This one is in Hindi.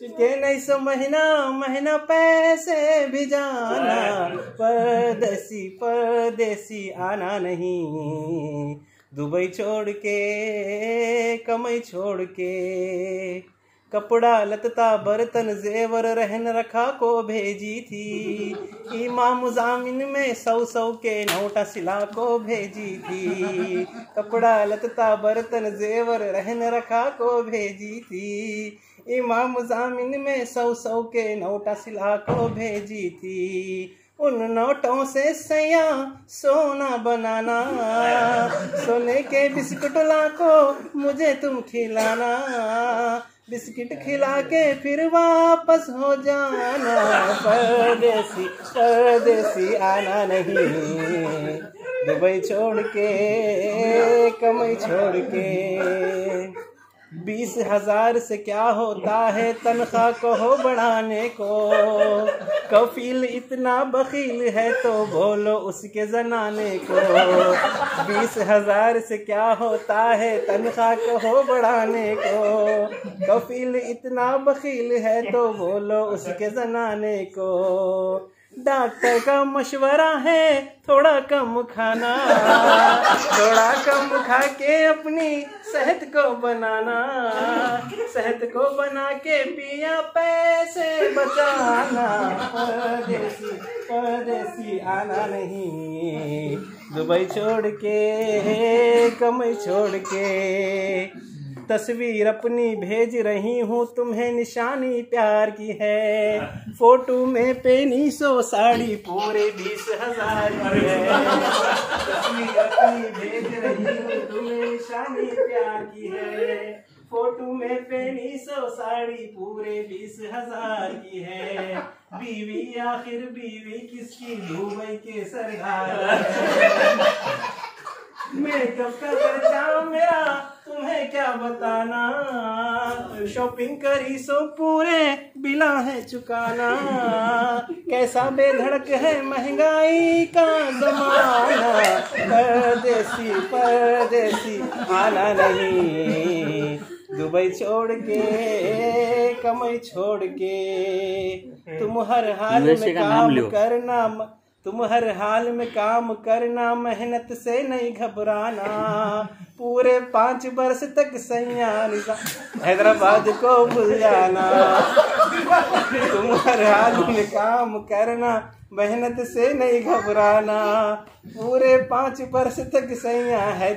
चुके नहीं सो महीना महीना पैसे भी जाना, परदेसी परदेसी आना नहीं। दुबई छोड़ के, कमई छोड़ के। कपड़ा लतता बर्तन जेवर रहन रखा को भेजी थी। इमाम जामिन में सौ सौ के नोटा सिला को भेजी थी। कपड़ा लतता बर्तन जेवर रहन रखा को भेजी थी। इमाम जामिन में सौ सौ के नोटा सिला को भेजी थी। उन नोटों से सैया सोना बनाना, सोने के बिस्कुट ला को मुझे तुम खिलाना। बिस्किट खिला के फिर वापस हो जाना। परदेसी परदेसी आना नहीं। दुबई छोड़ के कमई छोड़ के बीस हज़ार से क्या होता है तनख्वाह को हो बढ़ाने को? कफील इतना बकील है तो बोलो उसके जनाने को। बीस हज़ार से क्या होता है तनख्वाह को हो बढ़ाने को? कफील इतना बकील है तो बोलो उसके जनाने को। डॉक्टर का मशवरा है, थोड़ा कम खाना। थोड़ा कम खा के अपनी सेहत को बनाना। सेहत को बना के पिया पैसे बचाना। परदेसी परदेसी आना नहीं। दुबई छोड़ के कमई छोड़ के। तस्वीर अपनी भेज रही हूँ, तुम्हें निशानी प्यार की है। फ़ोटो में पेनी सो साड़ी पूरे बीस हज़ार की है। तस्वीर अपनी भेज रही हूँ, तुम्हें निशानी प्यार की है। फ़ोटो में पेनी सो साड़ी पूरे बीस हज़ार की है। बीवी आखिर बीवी किसकी? दुबई के सरदार। मेकअप का खर्चा मेरा बताना। शॉपिंग करी सो पूरे बिला है चुकाना। कैसा बेधड़क है महँगाई का जमाना। परदेसी परदेसी आना नहीं। दुबई छोड़ के कमई छोड़ के। तुम हर हाल में काम करना तुम हर हाल में काम करना, मेहनत से नहीं घबराना। पूरे पाँच वर्ष तक सैया हैदराबाद को भूल जाना तुम हर हाल में काम करना, मेहनत से नहीं घबराना। पूरे पाँच वर्ष तक सैया है